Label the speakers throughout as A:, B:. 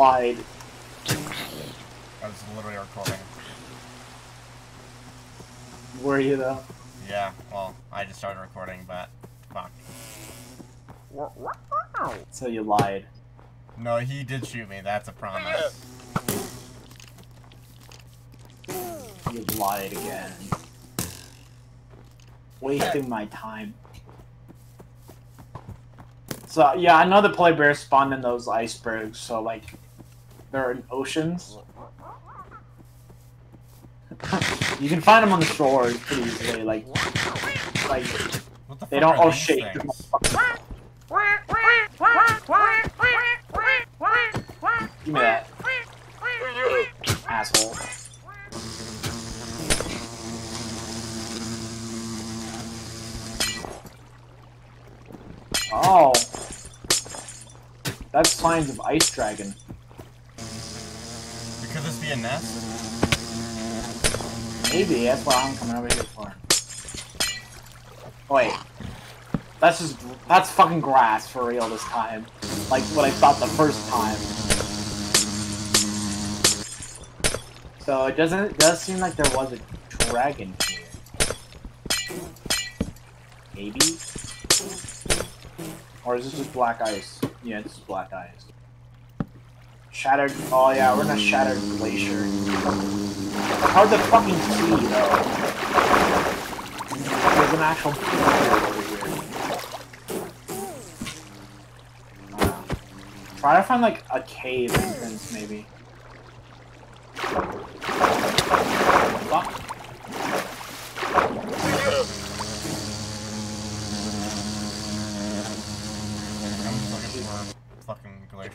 A: lied.
B: I was literally recording.
A: Were you though?
B: Yeah, well, I just started recording, but fuck.
A: So you lied.
B: No, he did shoot me. That's a promise.
A: You lied again. Wasting my time. So yeah, I know the polar bears spawn in those icebergs, so like they're in oceans. you can find them on the shores pretty easily, like like
B: the
A: they don't all
B: things?
A: Give me that. Asshole. Oh. That's signs of ice dragon.
B: A nest?
A: Maybe, that's what I'm coming over here for. Wait. That's just, that's fucking grass for real this time. Like what I thought the first time. So it doesn't, it does seem like there was a dragon here. Maybe? Or is this just black ice? Yeah, it's just black ice. Shattered, oh yeah, we're in a shattered glacier. Hard to fucking see though. There's an actual over here. Try to find like a cave entrance maybe.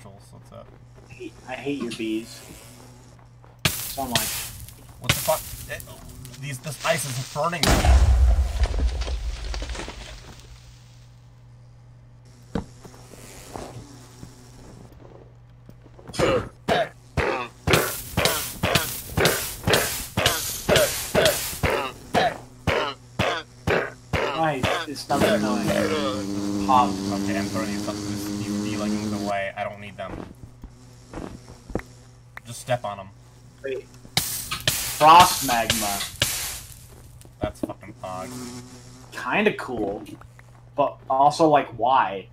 B: What's up?
A: I hate, I hate your bees. So much.
B: What the fuck? It, these this ice is burning me.
A: Why is stuff annoying? Pop.
B: Okay, I'm throwing these up. This, these bee leggings away. I don't need them. Just step on them.
A: Wait. Frost magma.
B: That's fucking fog.
A: Kinda cool. But also like why?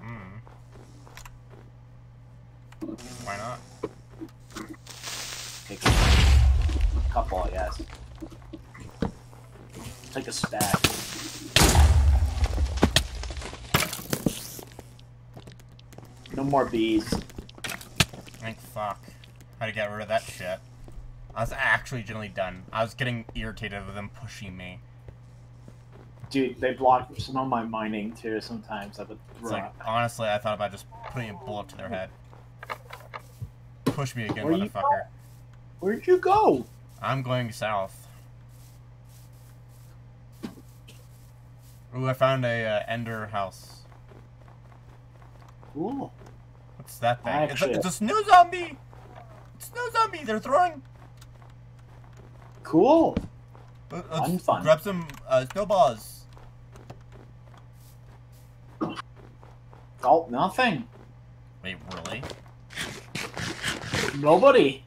B: Hmm. Why not?
A: Take a couple, I guess. Take a stack. No more bees.
B: Thank fuck. How to get rid of that shit. I was actually generally done. I was getting irritated with them pushing me.
A: Dude, they block some of my mining too sometimes. I would
B: like, honestly, I thought about just putting a bullet to their head. Push me again,
A: Where you
B: motherfucker.
A: Where'd you go?
B: I'm going south. Ooh, I found a uh, ender house.
A: Ooh.
B: What's that thing?
A: Actually-
B: it's, a, it's a snow zombie! It's a snow zombie! They're throwing...
A: Cool.
B: Uh,
A: Fun,
B: let's
A: fun.
B: grab some uh, snowballs.
A: Oh, nothing.
B: Wait, really?
A: Nobody.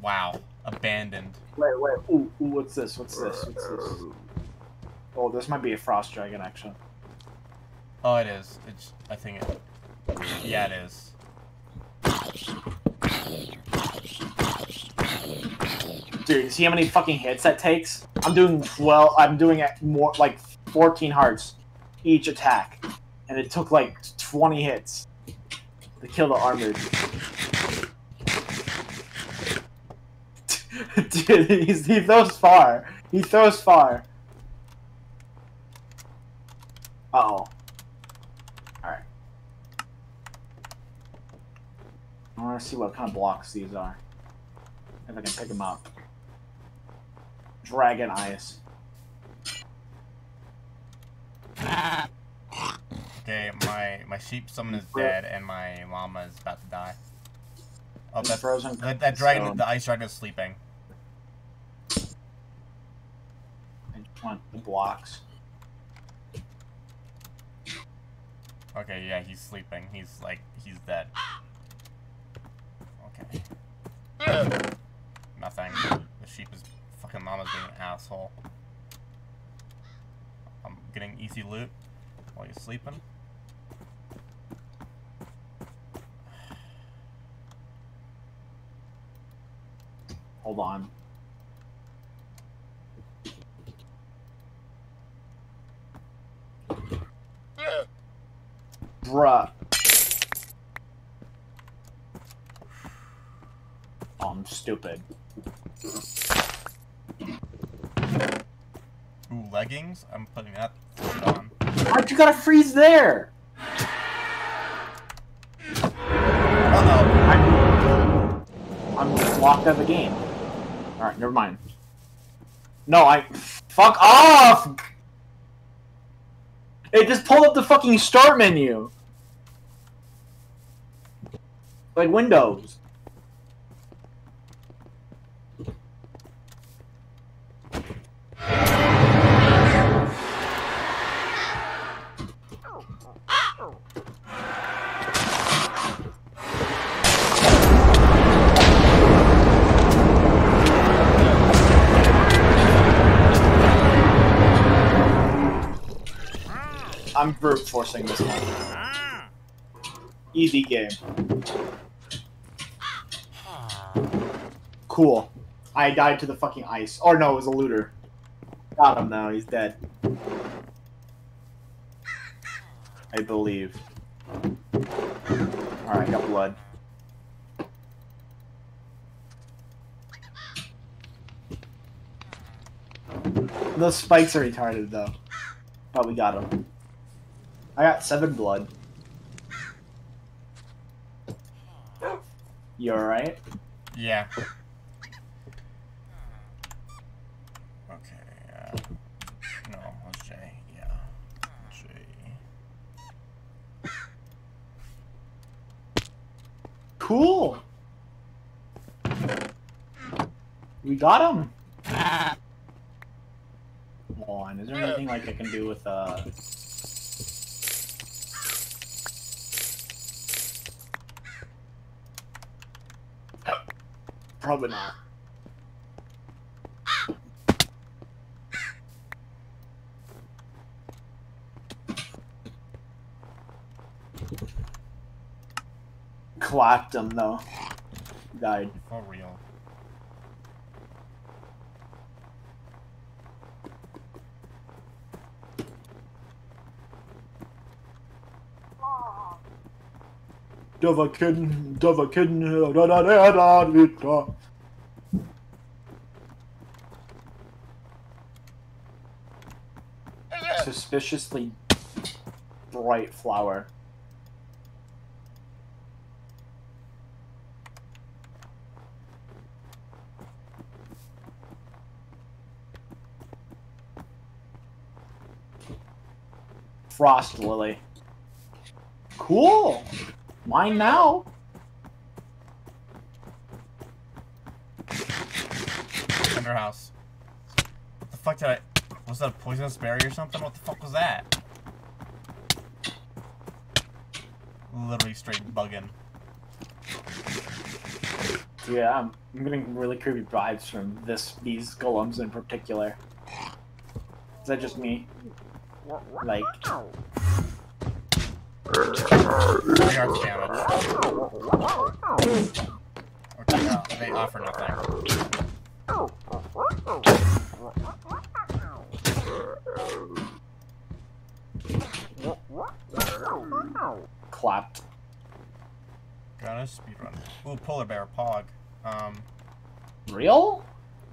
B: Wow. Abandoned.
A: Wait, wait. Ooh, ooh, what's this? What's this? What's this? Oh, this might be a frost dragon, actually.
B: Oh, it is. It's. I think it. Yeah, it is.
A: Dude, see how many fucking hits that takes? I'm doing well. I'm doing it more like 14 hearts each attack, and it took like 20 hits to kill the armored. Dude, he throws far. He throws far. Uh oh. Alright. I want to see what kind of blocks these are. If I can pick them up. Dragon Ice.
B: Okay, my my sheep summon is dead, and my llama is about to die. Oh,
A: It's
B: that,
A: frozen.
B: that, that dragon, the ice dragon is sleeping.
A: I just want the blocks.
B: Okay, yeah, he's sleeping. He's like, he's dead. Nothing. The sheep is fucking mama's being an asshole. I'm getting easy loot while you're sleeping.
A: Hold on. Bruh. Oh, I'm stupid.
B: Ooh, leggings? I'm putting that on.
A: Why'd you gotta freeze there?
B: Uh-oh.
A: I'm, I'm locked out of the game. Alright, never mind. No, I. Fuck off! It just pulled up the fucking start menu. Like Windows. I'm brute forcing this one. Easy game. Cool. I died to the fucking ice. Or no, it was a looter. Got him now, he's dead. I believe. Alright, got blood. Those spikes are retarded though. But we got him. I got seven blood. You alright?
B: Yeah. Okay, uh, no, let's J, yeah. J.
A: Cool. We got him. Hold on, is there anything like I can do with uh? Probably not. Clapped him though. Died.
B: For real.
A: Dova kidden, da da da da da da. Suspiciously bright flower. Frost lily. Cool. Mine now.
B: Under house. What the fuck did I... Was that a poisonous berry or something? What the fuck was that? Literally straight bugging.
A: Yeah, I'm, I'm getting really creepy vibes from this these golems in particular. Is that just me? Like,
B: damage. Okay, uh, they offer nothing.
A: clapped.
B: Got a speedrun. Ooh, polar bear, pog. Um,
A: Real?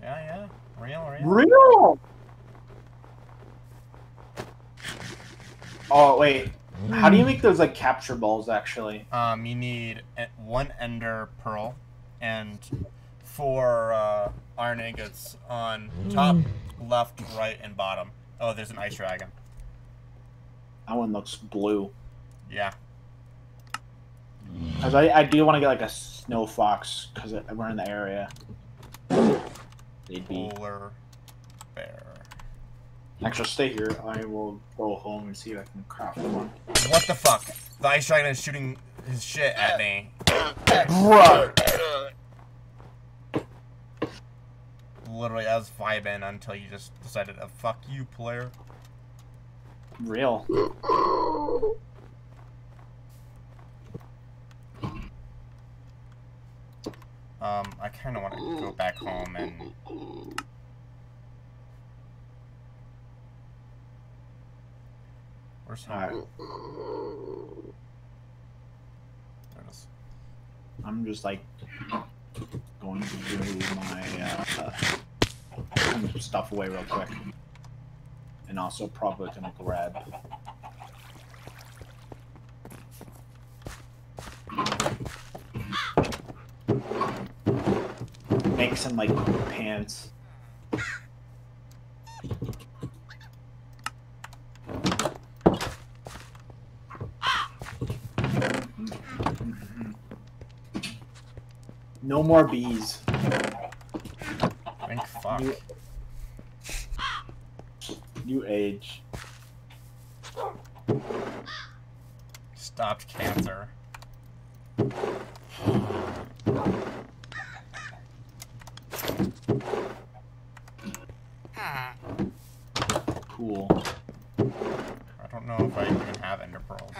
B: yeah, yeah. Real, real.
A: Real? Oh wait, how do you make those like capture balls actually?
B: Um, you need e- one ender pearl and four uh, iron ingots on top, left, right, and bottom. Oh, there's an ice dragon.
A: That one looks blue.
B: Yeah.
A: Cause I, I do want to get like a snow fox because we're in the area. They'd be.
B: Polar bear.
A: Actually, stay here. I will go home and see if I can craft one.
B: What the fuck? The ice dragon is shooting his shit at me.
A: Bruh!
B: literally I was vibing until you just decided to fuck you, player.
A: Real.
B: Um, I kind of want to go back home and. Where's?
A: Alright.
B: There it is.
A: I'm just like going to do my uh, uh, stuff away real quick, and also probably gonna grab. Make some like pants. No more bees.
B: Fuck.
A: You, you age.
B: Stopped cancer.
A: Cool.
B: I don't know if I even have ender pearls.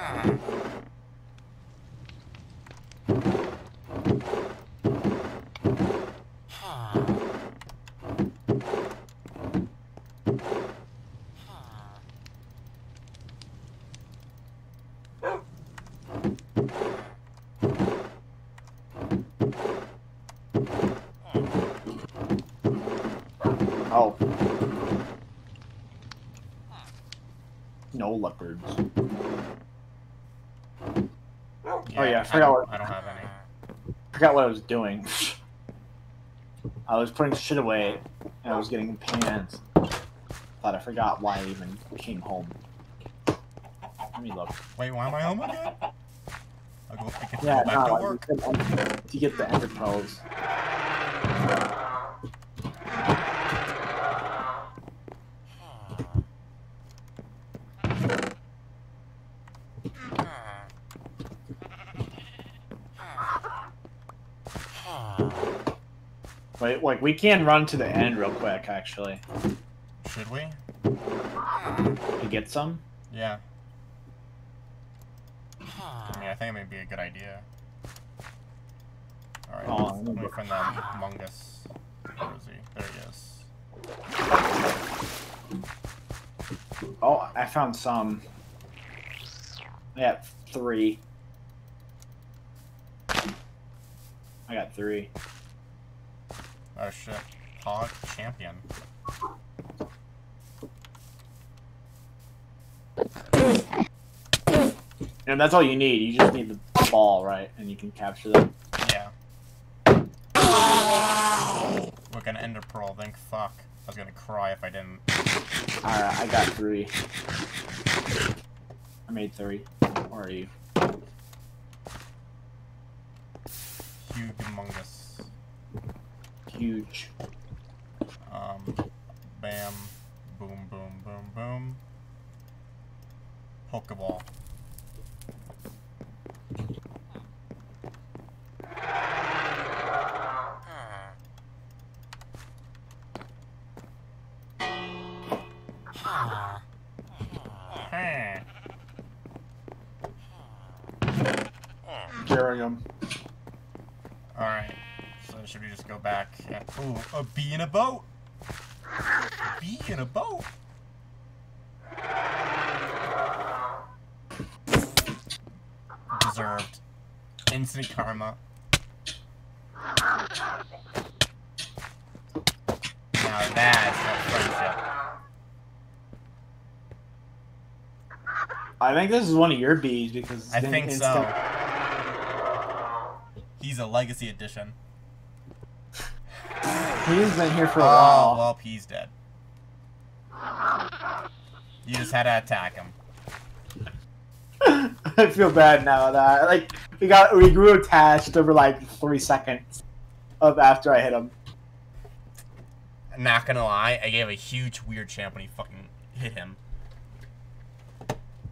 A: Oh. No leopards. Oh, yeah, I forgot
B: don't,
A: what-
B: I don't have any.
A: Forgot what I was doing. I was putting shit away, and I was getting pants. Thought I forgot why I even came home. Let me look.
B: Wait, why am I home again? I'll go, I get to
A: Yeah, no,
B: to
A: to get the ender pearls. Like we can run to the end real quick, actually,
B: Should we?
A: to get some.
B: Yeah. I mean, I think it may be a good idea. Alright,
A: Oh,
B: let's
A: me
B: wait
A: look.
B: for the Mungus. Where is he? There he is.
A: Oh, I found some. I got three. I got three.
B: Oh shit. Hog champion.
A: And that's all you need. You just need the ball, right? And you can capture them.
B: Yeah. We're gonna end ender pearl, think fuck. I was gonna cry if I didn't.
A: Alright, I got three. I made three. Where are you?
B: Humongous.
A: Huge.
B: A bee in a boat! A bee in a boat! Deserved. Instant karma. Now that's a friendship.
A: I think this is one of your bees because
B: I think
A: instant-
B: so. He's a legacy edition.
A: He's been here for a
B: Oh,
A: while.
B: well, he's dead. You just had to attack him.
A: I feel bad now that like we got we grew attached over like three seconds of after I hit him.
B: Not gonna lie, I gave a huge weird champ when he fucking hit him.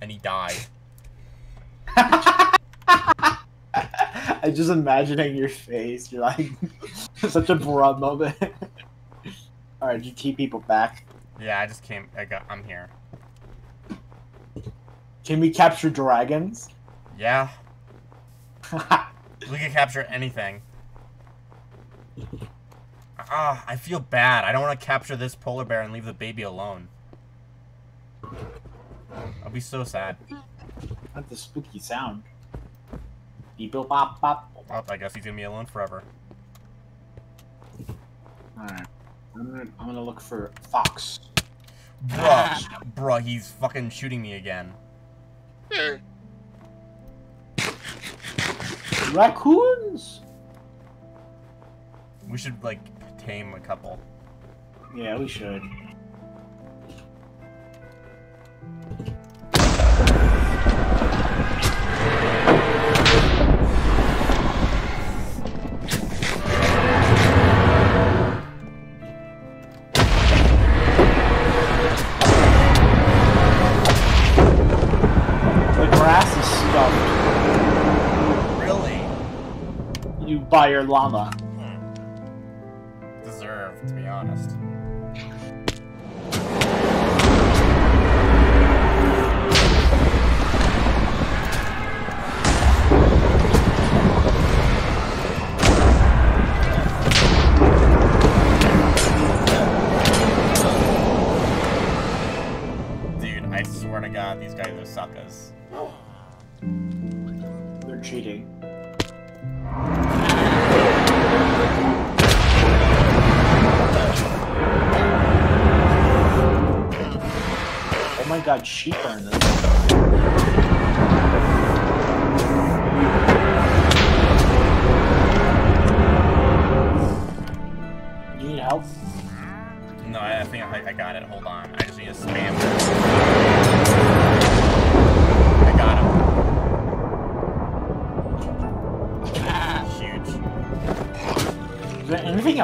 B: And he died.
A: I'm just imagining your face. You're like such a broad moment. Alright, did you keep people back?
B: Yeah, I just came. I got. I'm here.
A: Can we capture dragons?
B: Yeah, we can capture anything. Ah, I feel bad. I don't want to capture this polar bear and leave the baby alone. I'll be so sad.
A: That's a spooky sound. Beep bop bop.
B: Well, I guess he's gonna be alone forever.
A: Alright. I'm gonna, I'm gonna look for fox.
B: Bruh, bruh, he's fucking shooting me again.
A: Raccoons!
B: We should like tame a couple.
A: Yeah, we should. Your llama.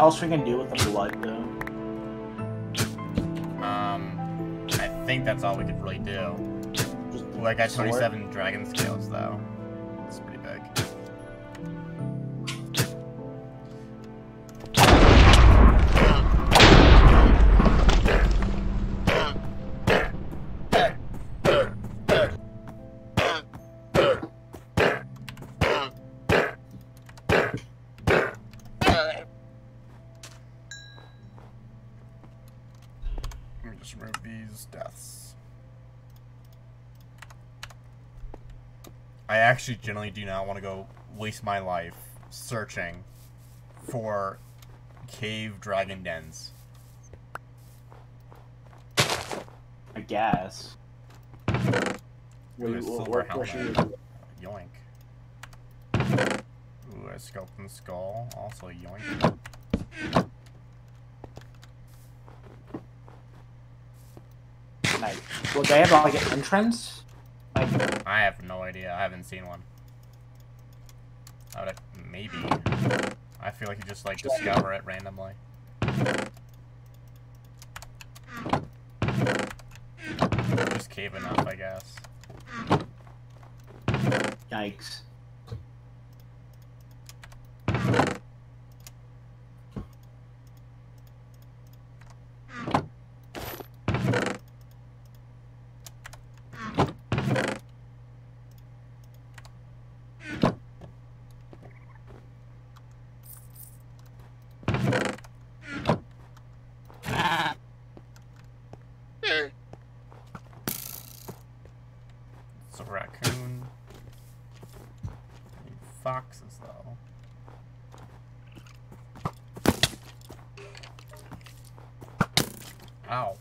A: Else we can do with the blood, though?
B: Um, I think that's all we could really do.
A: Just
B: Ooh, I? 27 dragon scales, actually generally do not want to go waste my life searching for cave dragon dens.
A: I guess.
B: Ooh, a silver
A: where, where should
B: helmet. Yoink. Ooh, a skeleton skull. Also yoink.
A: Like, will they have like an entrance?
B: I have no idea. I haven't seen one. I would have, maybe. I feel like you just like discover it randomly. Just cave enough, I guess.
A: yikes.
B: It's a raccoon. Any foxes though. Ow.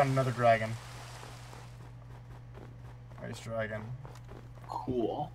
B: Found another dragon. Ice dragon.
A: Cool.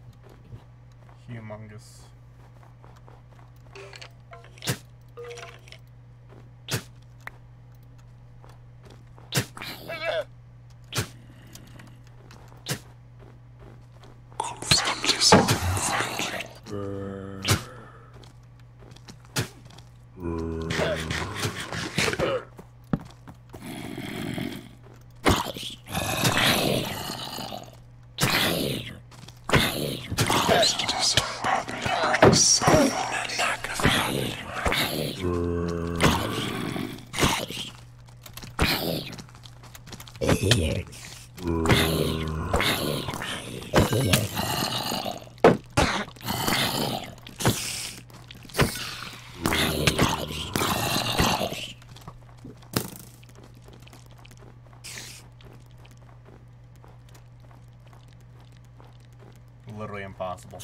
B: Impossible.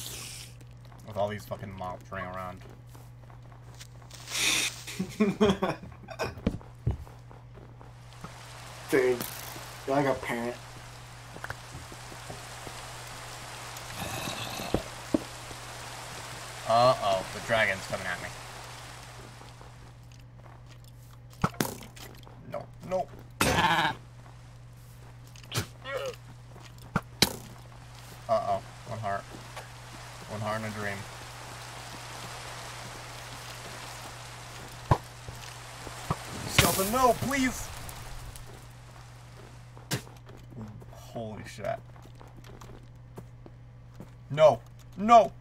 B: With all these fucking mobs running around.
A: Dude, you're like a parent.
B: Uh oh, the dragon's coming at me. No, no. Uh oh, one heart. One heart in a dream. Skeleton, no, please! Holy shit. No! No!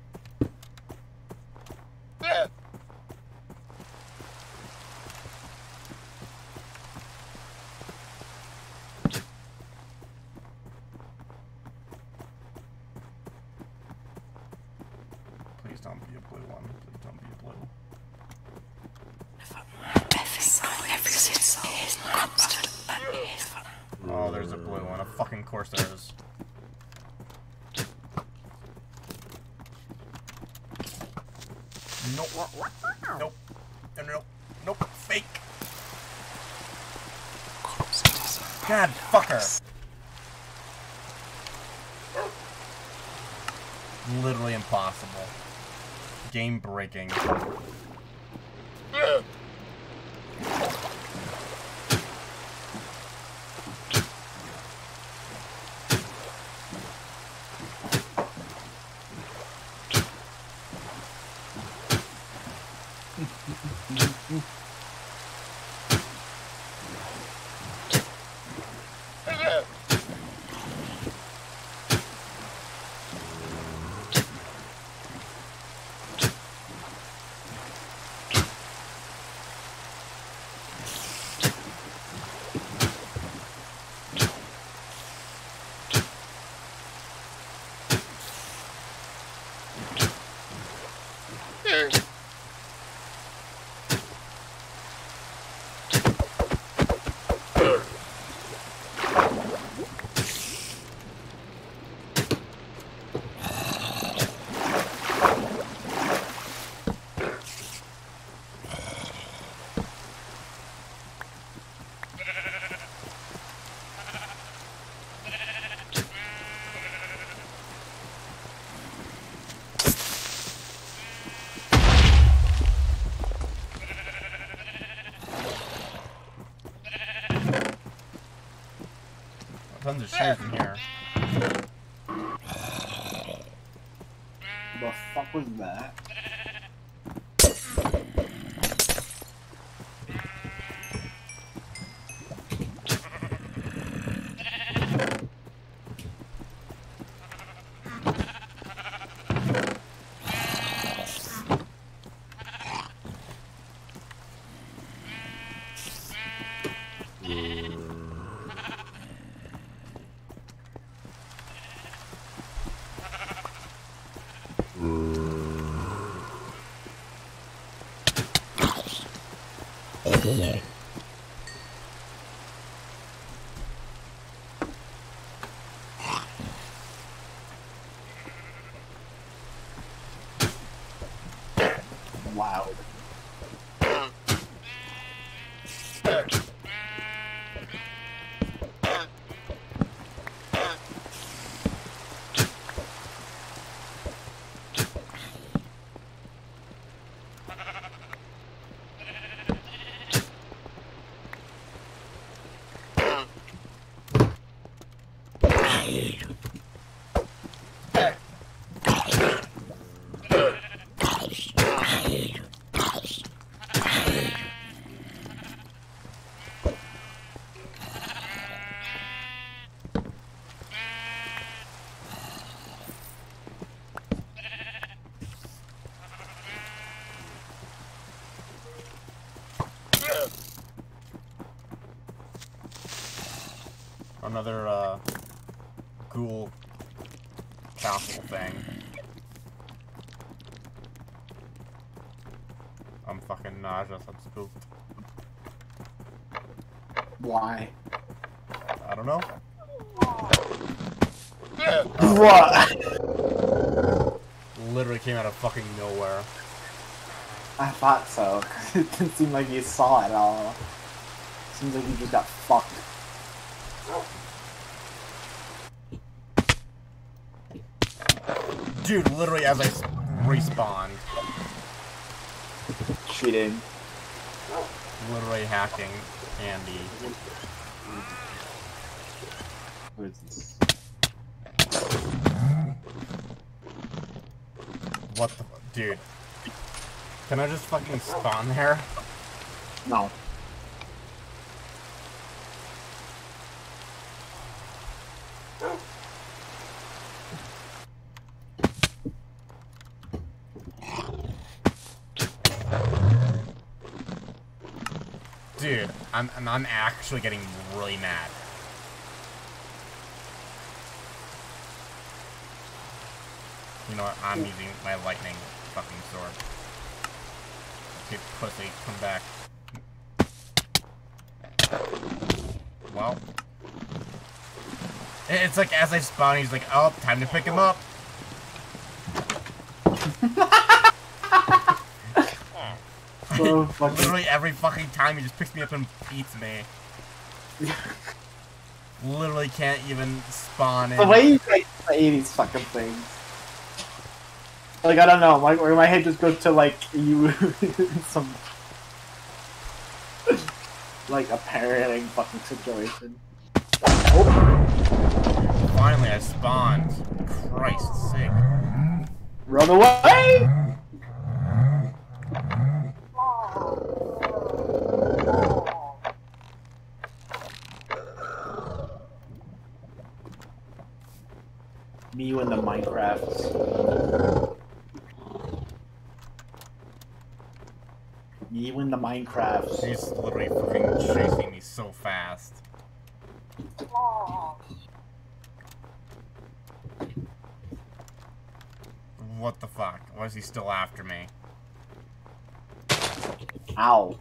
B: Please don't be a blue one. Please don't be a blue. Oh, there's a blue one. Of fucking course there is. Nope. Nope. No, no, no. Nope. Fake. God, fucker. Literally impossible. Game breaking. Tons of in here.
A: The fuck was that?
B: Another uh, ghoul castle thing. I'm fucking nauseous. I'm spooked.
A: Why?
B: I don't know.
A: What?
B: Literally came out of fucking nowhere.
A: I thought so. it didn't seem like you saw it at all. Seems like you just got fucked.
B: Dude, literally as I respawned,
A: Cheating.
B: literally hacking Andy.
A: What is this?
B: What the dude? Can I just fucking spawn there?
A: No.
B: Dude, I'm I'm- I'm actually getting really mad. You know what? I'm using my lightning fucking sword. Okay, pussy, come back. Well. It's like as I spawn, he's like, oh, time to pick him up.
A: So fucking.
B: Literally every fucking time he just picks me up and beats me. Literally can't even spawn in.
A: The way you like say these fucking things. Like I don't know, my where my head just goes to like you some like a parenting fucking situation. Oh,
B: Finally, I spawned. Christ's sake.
A: run away! And the Minecrafts. Me you and the Minecrafts.
B: She's literally fucking chasing me so fast. What the fuck? Why is he still after me?
A: Ow.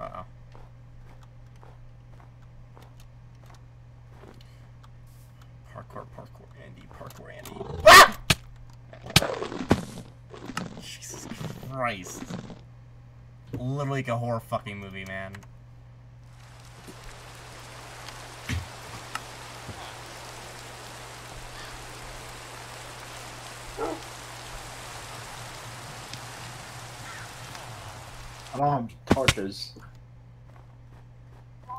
B: Uh oh. Parkour, parkour, Andy, parkour, Andy. Ah! Jesus Christ. Literally like a horror fucking movie, man.
A: I don't have torches. I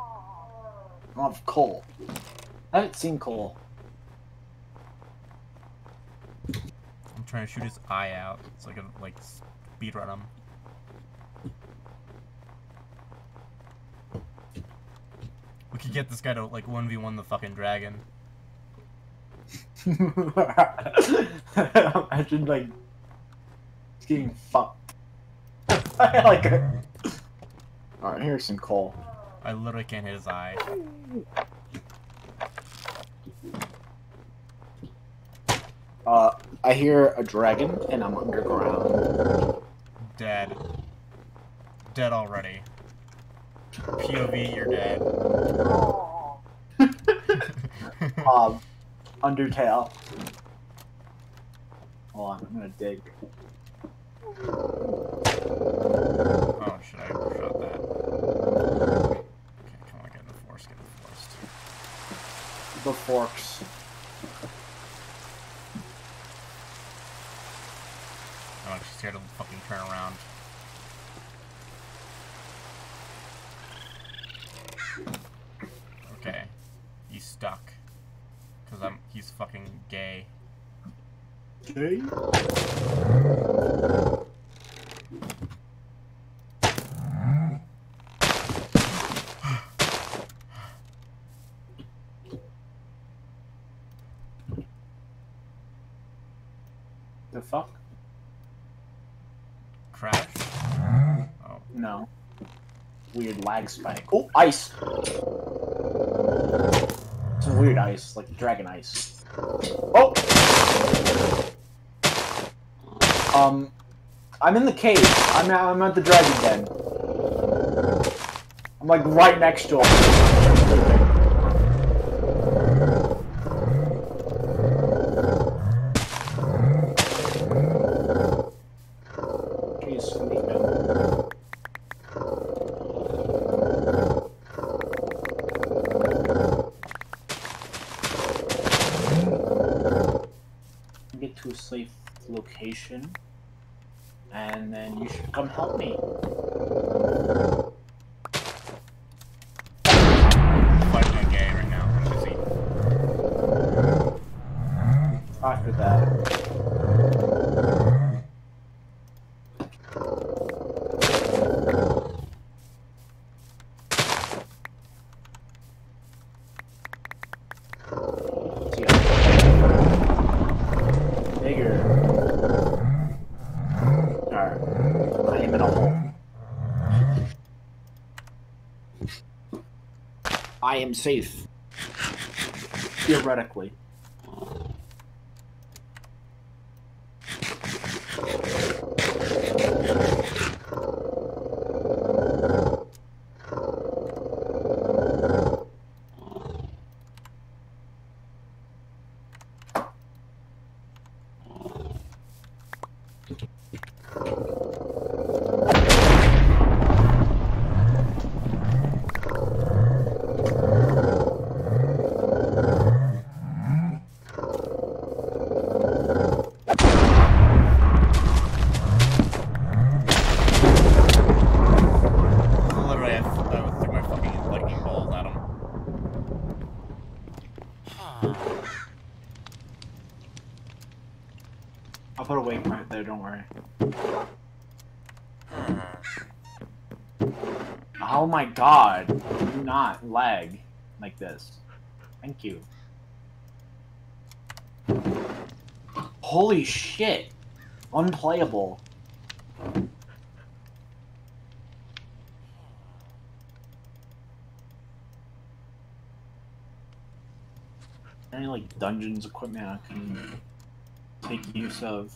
A: don't have coal. I haven't seen coal.
B: Trying to shoot his eye out so I can like speed run him. We could get this guy to like 1v1 the fucking dragon.
A: Imagine like it's getting fucked. I like it. Alright, here's some coal.
B: I literally can't hit his eye.
A: Uh, I hear a dragon and I'm underground.
B: Dead. Dead already. POV, you're dead.
A: Um, Undertale. Hold on, I'm gonna dig.
B: Oh, should I shot that? Okay, come on, get in the forest, get in the forest.
A: The forks.
B: Scared to fucking turn around. Okay. He's stuck. Because I'm he's fucking gay.
A: Okay. The fuck?
B: Crash. Oh.
A: No. Weird lag spike. Oh, ice! Some weird ice, like dragon ice. Oh! Um, I'm in the cave. I'm at, I'm at the dragon den. I'm like right next to him. He's sleeping. Get to a safe location, and then you should come help me.
B: Fighting a gay right now. I'm busy.
A: After that. See ya. Bigger. Alright. I am in a hole. I am safe. Theoretically.
B: Literally, I, th- I threw my fucking lightning bolt at him.
A: I'll put a waypoint there, don't worry. Oh my god. Do not lag like this. Thank you. Holy shit. Unplayable. Any like dungeons equipment I can take use of?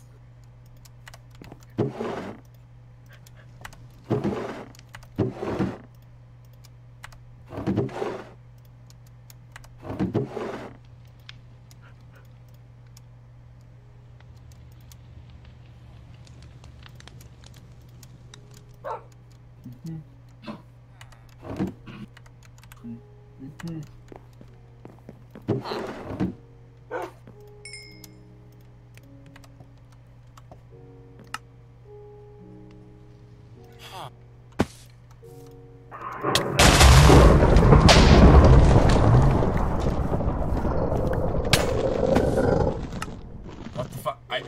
B: I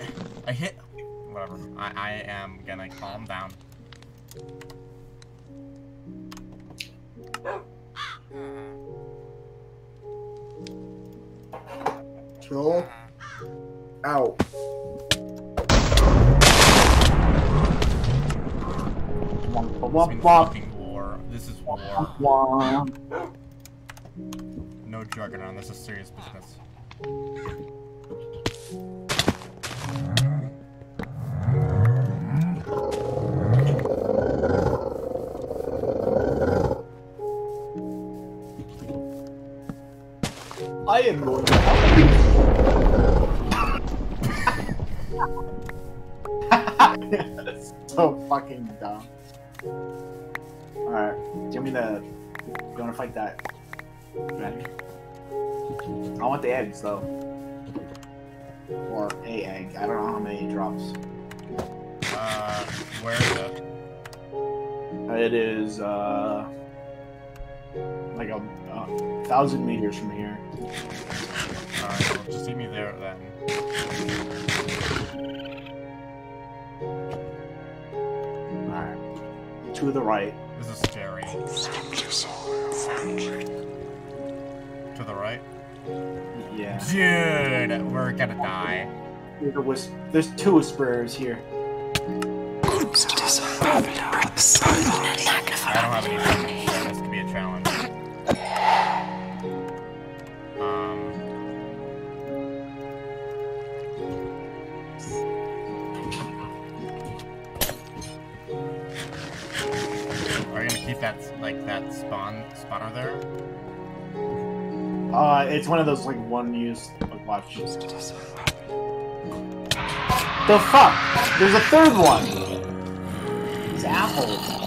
B: I hit. Whatever. I I am gonna calm down.
A: Chill out.
B: This fucking war. This is war. No joking around. This is serious business.
A: I am going to. That's so fucking dumb. Alright, give me the. You wanna fight that? Ready? I want the eggs though. Or a egg. I don't know how many drops.
B: Uh, where is it?
A: It is uh like a, a thousand meters from here.
B: Alright. Just see me there then.
A: Alright. To the right.
B: This is scary. To the right?
A: Yeah.
B: Dude, we're gonna die.
A: There's, a there's two whisperers here.
B: I don't have any
A: it's one of those like one use like watches. The fuck? There's a third one. These assholes.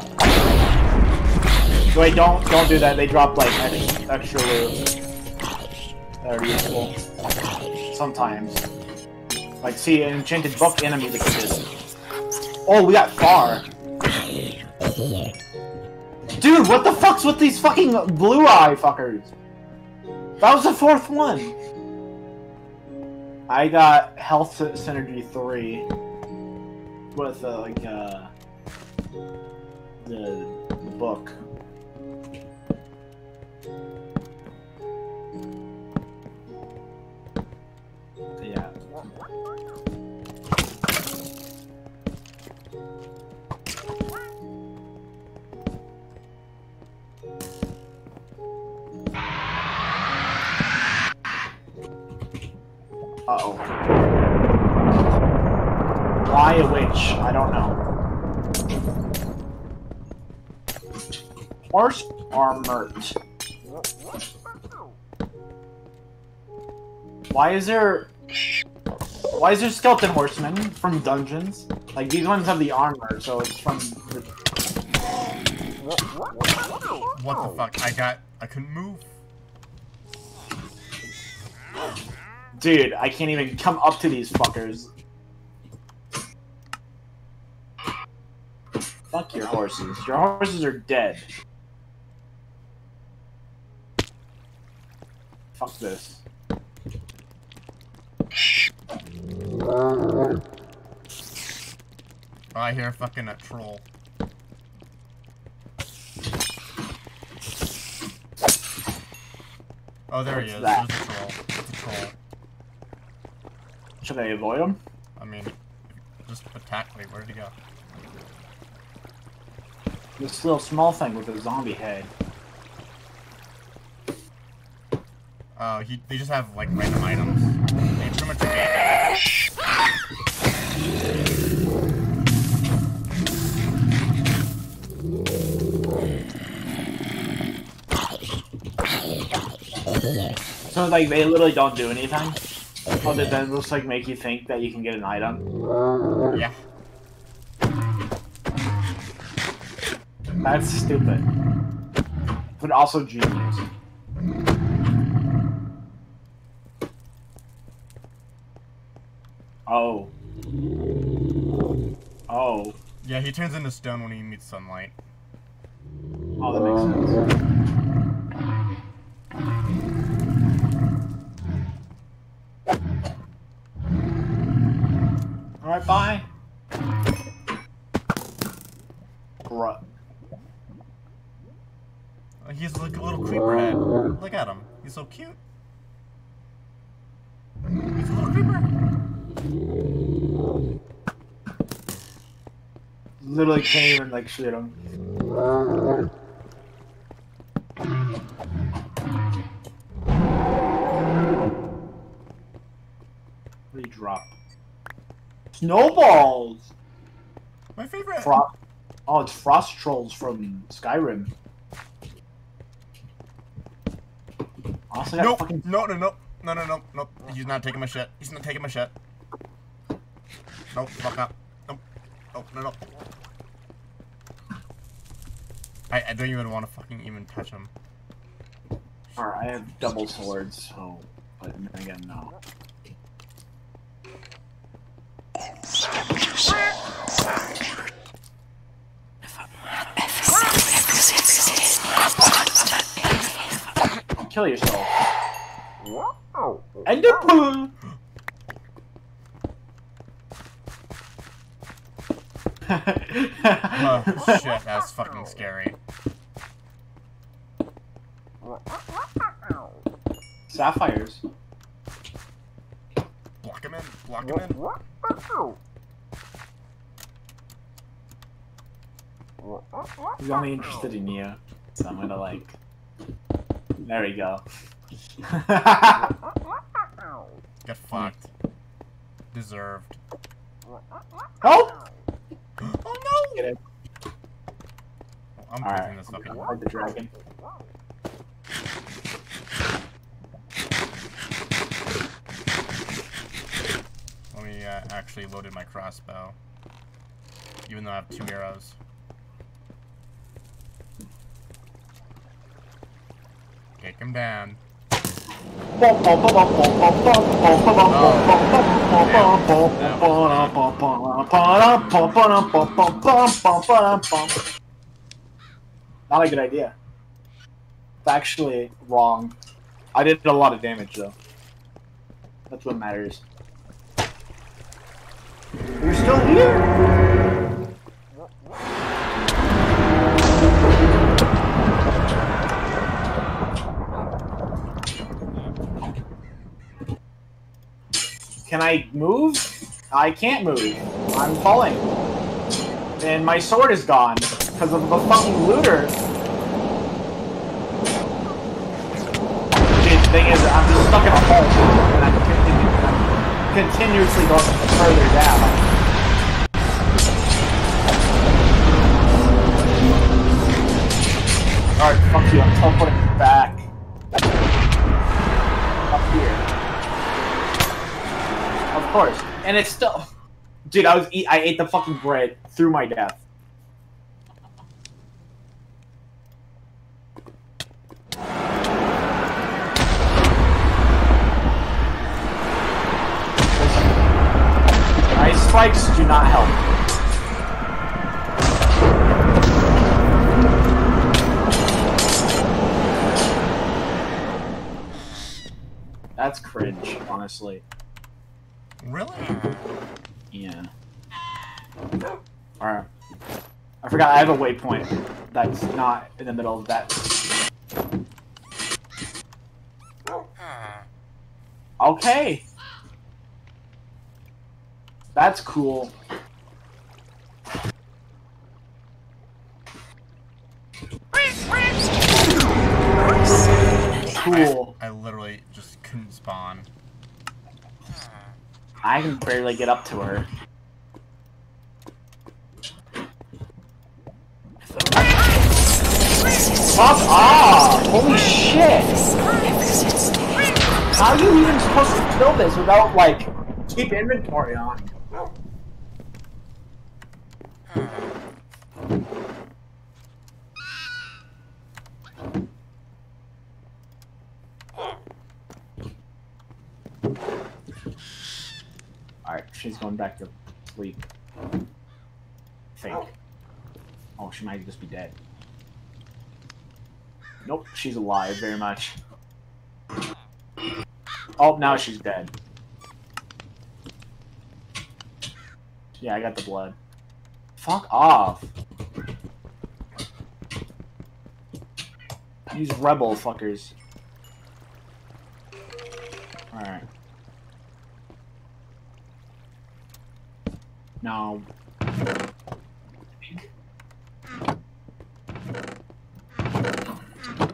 A: Wait, don't don't do that. They drop like ex- extra loot that are useful sometimes. Like, see an enchanted book enemy defeated. Oh, we got far. Dude, what the fuck's with these fucking blue eye fuckers? That was the fourth one. I got health synergy three with uh, like uh the the book. Uh oh. Why a witch? I don't know. Horse armored. Why is there? Why is there skeleton horsemen from dungeons? Like these ones have the armor, so it's from.
B: What the fuck? I got. I couldn't move.
A: Dude, I can't even come up to these fuckers. Fuck your horses. Your horses are dead. Fuck this.
B: Oh, I hear fucking a troll. Oh, there he is.
A: that?
B: There's a troll. It's a troll.
A: Should I avoid them?
B: I mean, just attack me. Where did he go?
A: This little small thing with a zombie head.
B: Oh, he, they just have like random items. They pretty much.
A: So like they literally don't do anything. Other that just like make you think that you can get an item.
B: Uh, yeah.
A: That's stupid. But also genius. Oh. Oh.
B: Yeah, he turns into stone when he meets sunlight.
A: Oh, that makes sense. Uh, Alright, bye. Bruh.
B: Uh, He's like a little creeper head. Look at him. He's so cute. He's a little creeper.
A: Literally can't even like shoot him. What do you drop? Snowballs!
B: My favorite.
A: Frost. Oh, it's frost trolls from Skyrim. Got
B: Nope.
A: fucking.
B: No, no, no. No, no, no, no. He's not taking my shit. He's not taking my shit. Nope, fuck up. Nope. Nope, no, no. I, I don't even want to fucking even touch him.
A: Alright, I have double swords, so. But then again, no. Kill yourself. Ender pearl.
B: Oh shit, that's fucking scary.
A: Sapphires.
B: Block him in, block him in.
A: He's only interested in you, so I'm gonna like. There we go.
B: Get fucked. Deserved.
A: oh!
B: Oh no!
A: Get it.
B: I'm
A: Alright.
B: breaking this fucking.
A: Like the dragon.
B: Let actually loaded my crossbow. Even though I have two arrows. Take him down.
A: Oh, Not a good idea. It's actually wrong. I did a lot of damage though. That's what matters. You're still here? Can I move? I can't move. I'm falling. And my sword is gone because of the fucking looter. The thing is, I'm just stuck in a hole and I'm, I'm continuously going further down. Fuck you, I'm teleporting back. Up here. Of course. And it's still Dude, I was eat I ate the fucking bread through my death. Ice spikes do not help. That's cringe, honestly.
B: Really?
A: Yeah. Alright. I forgot I have a waypoint that's not in the middle of that. Okay. That's cool. Cool.
B: I literally just couldn't spawn.
A: I can barely get up to her. Fuck off! Holy shit! How are you even supposed to kill this without, like, keep inventory on? Alright, she's going back to sleep. Think. Oh, she might just be dead. Nope, she's alive very much. Oh, now she's dead. Yeah, I got the blood. Fuck off. These rebel fuckers. Alright. Now.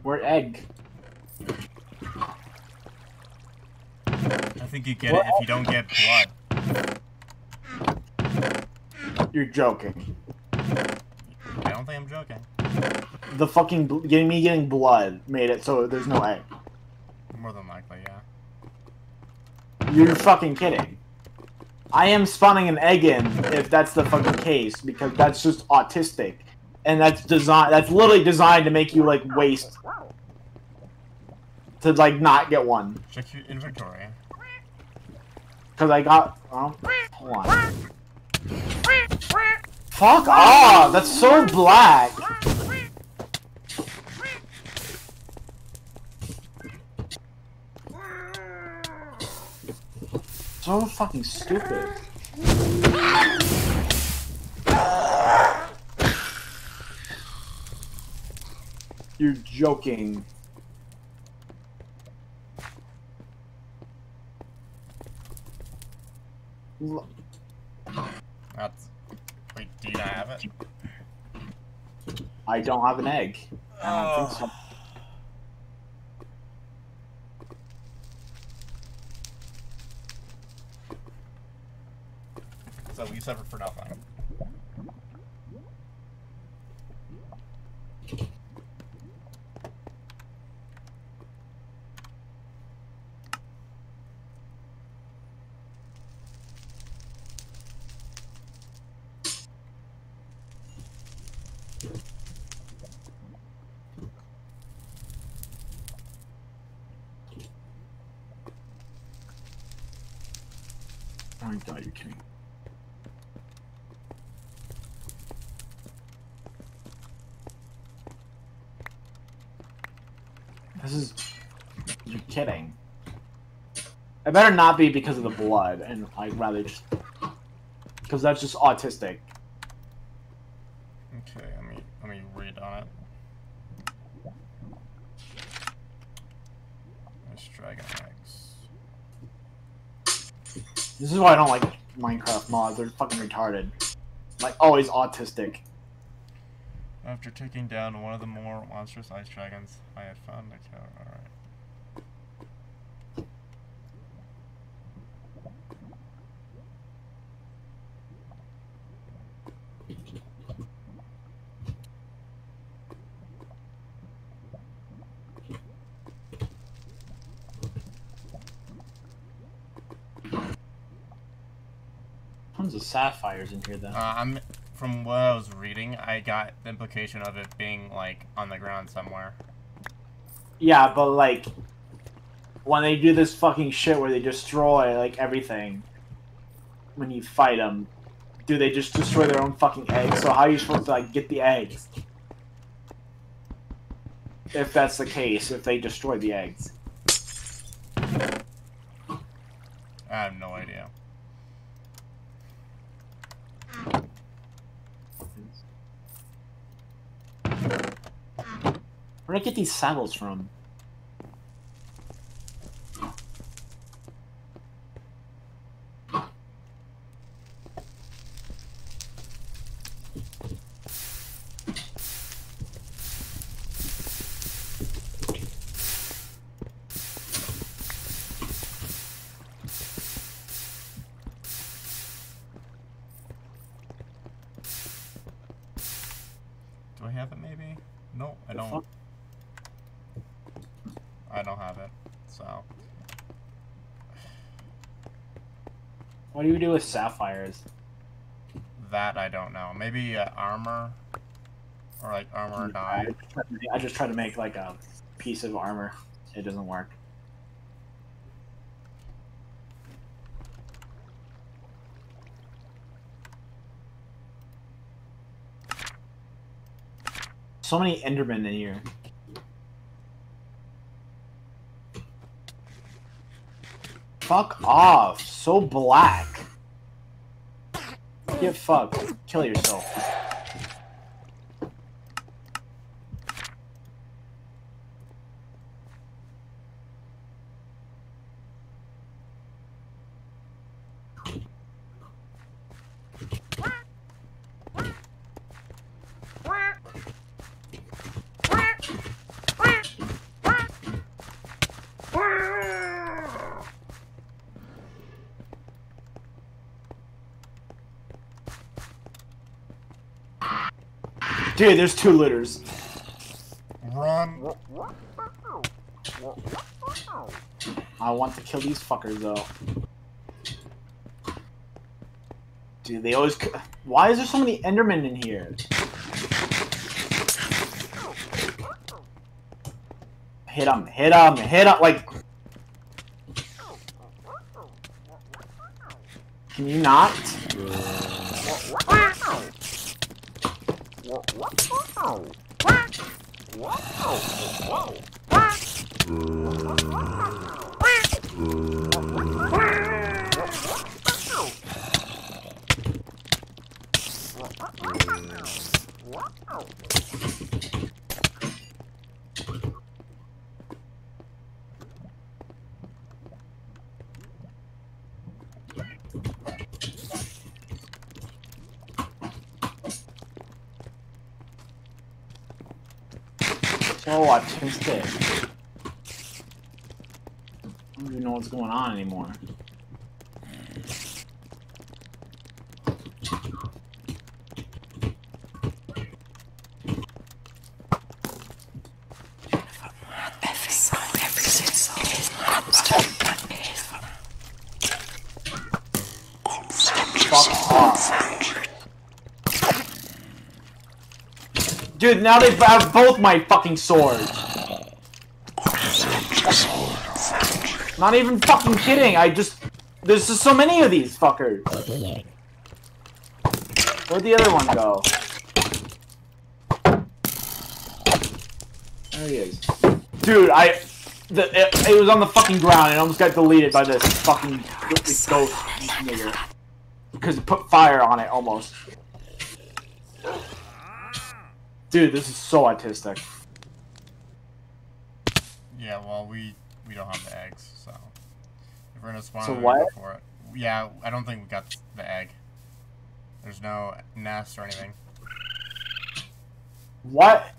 A: Where egg?
B: I think you get it if you don't get blood.
A: You're joking.
B: I don't think I'm joking.
A: The fucking getting me getting blood made it so there's no egg.
B: More than likely, yeah.
A: You're fucking kidding. I am spawning an egg in if that's the fucking case because that's just autistic, and that's design. That's literally designed to make you like waste to like not get one.
B: Check your inventory.
A: Cause I got. Um, hold on. Fuck off! That's so black. So fucking stupid. You're joking.
B: That's. Wait, do you not have it?
A: I don't have an egg. I so.
B: We suffered for nothing.
A: Oh my god, you're kidding. This is. You're kidding. It better not be because of the blood, and I'd rather just. Because that's just autistic.
B: Okay, let me let me read on it. There's dragon eggs.
A: This is why I don't like Minecraft mods. They're fucking retarded. Like, always autistic.
B: After taking down one of the more monstrous ice dragons, I had found tower. Alright.
A: Tons of sapphires in here, though.
B: Uh, I'm from what I was reading, I got the implication of it being like on the ground somewhere.
A: Yeah, but like when they do this fucking shit where they destroy like everything when you fight them, do they just destroy their own fucking eggs? So how are you supposed to like get the eggs? If that's the case, if they destroy the eggs.
B: I have no idea.
A: Where'd I get these saddles from?
B: Do I have it maybe? No, I
A: The
B: don't.
A: fuck?
B: I don't have it. So
A: What do you do with sapphires?
B: that I don't know. Maybe uh, armor or like armor
A: I just make- I just try to make like a piece of armor. It doesn't work. So many Endermen in here. Fuck off. So black. Get fucked. Kill yourself. Dude, there's two litters.
B: Run!
A: I want to kill these fuckers though. Dude, they always. Why is there so many Endermen in here? Hit him! Hit him! Hit him! Like, can you not? Wow! Wow! Wow! Wow! I don't even know what's going on anymore. Fuck off. Dude, now they have both my fucking swords. Not even fucking kidding. I just there's just so many of these fuckers. Where'd the other one go? There he is. Dude, I the, it, it was on the fucking ground and almost got deleted by this fucking ghost nigger. Because it put fire on it almost. Dude, this is so autistic.
B: Yeah, well, we we don't have the eggs, so if we're gonna spawn,
A: So what?
B: go for it. Yeah, I don't think we got the egg. There's no nest or anything.
A: What?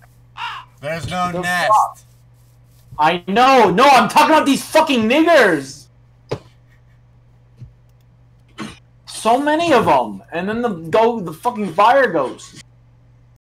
B: There's no
A: The
B: nest.
A: fuck? I know. No, I'm talking about these fucking niggers. So many of them, and then the go the fucking fire ghosts.